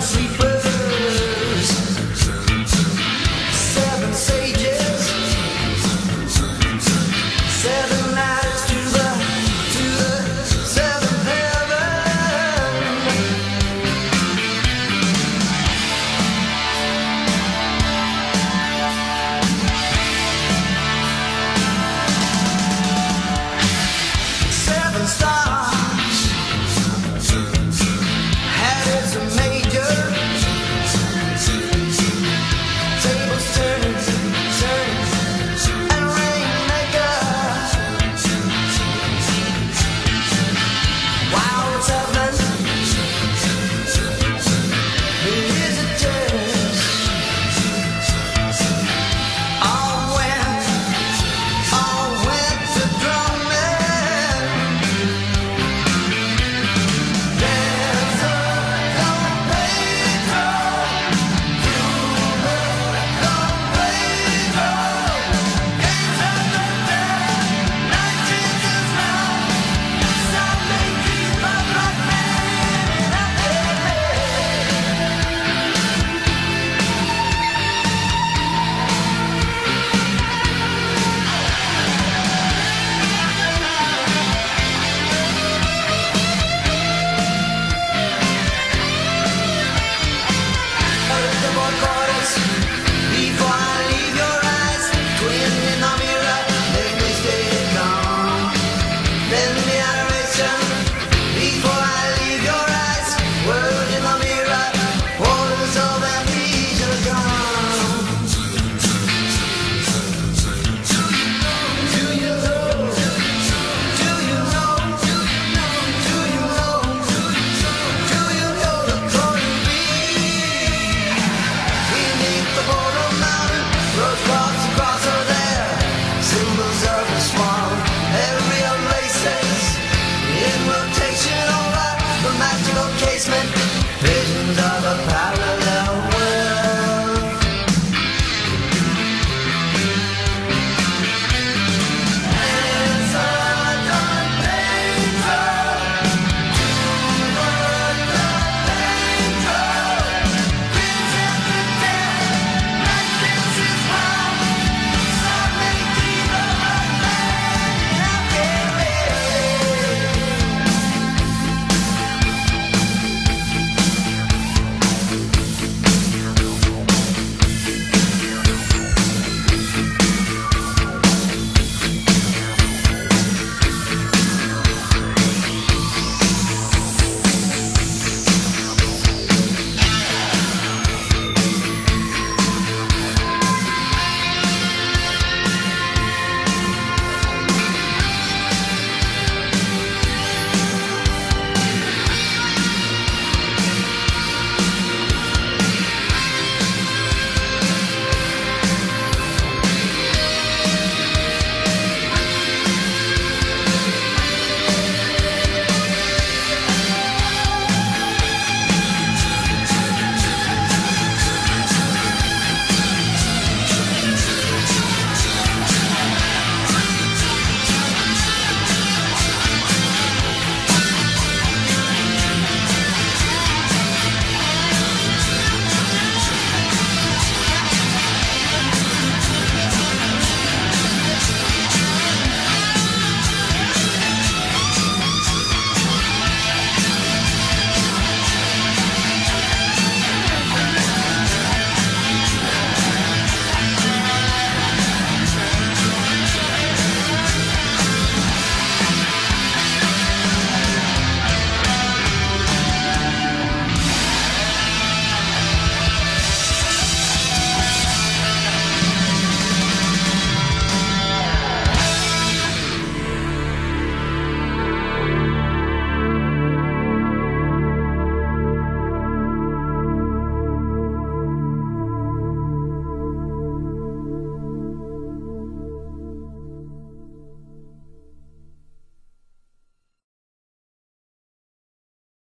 she